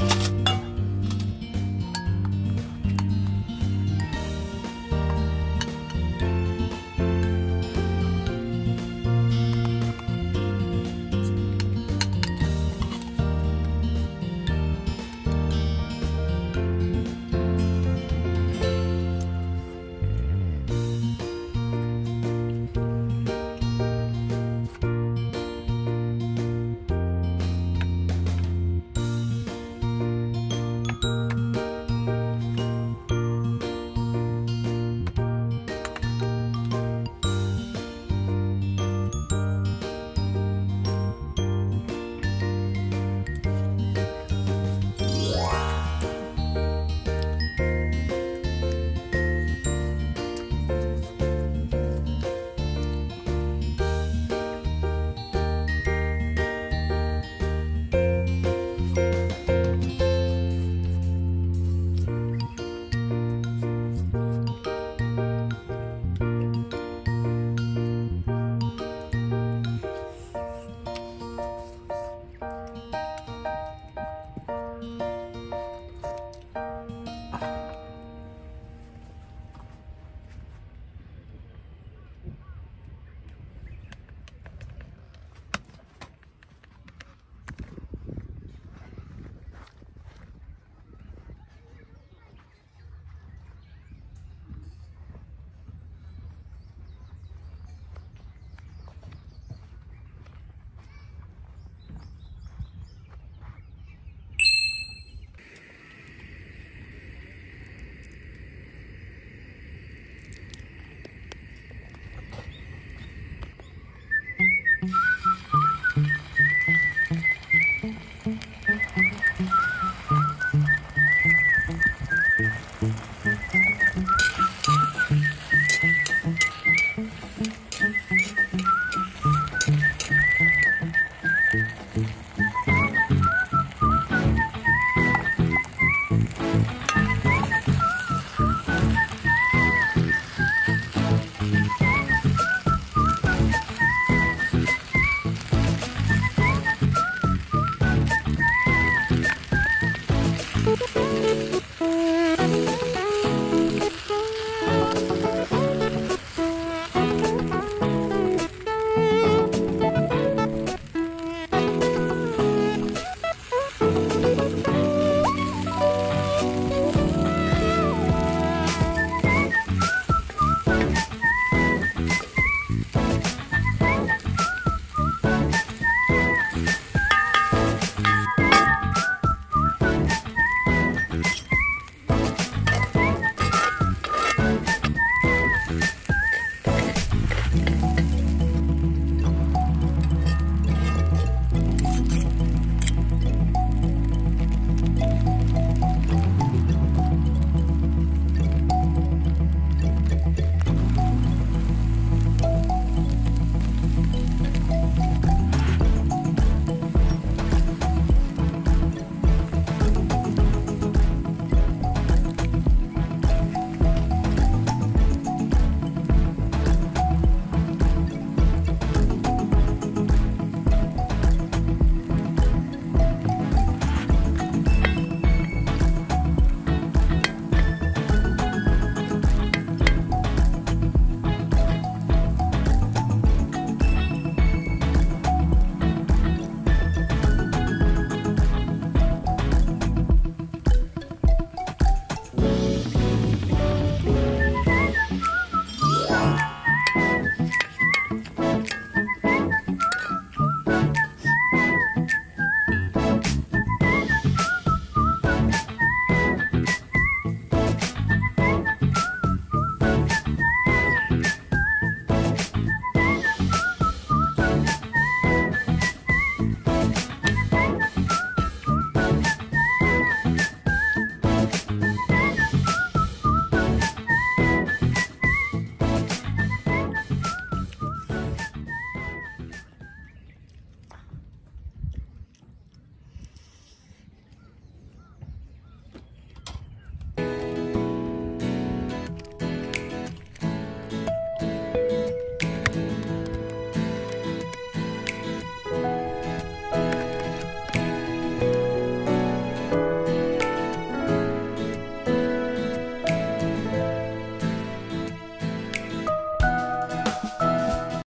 you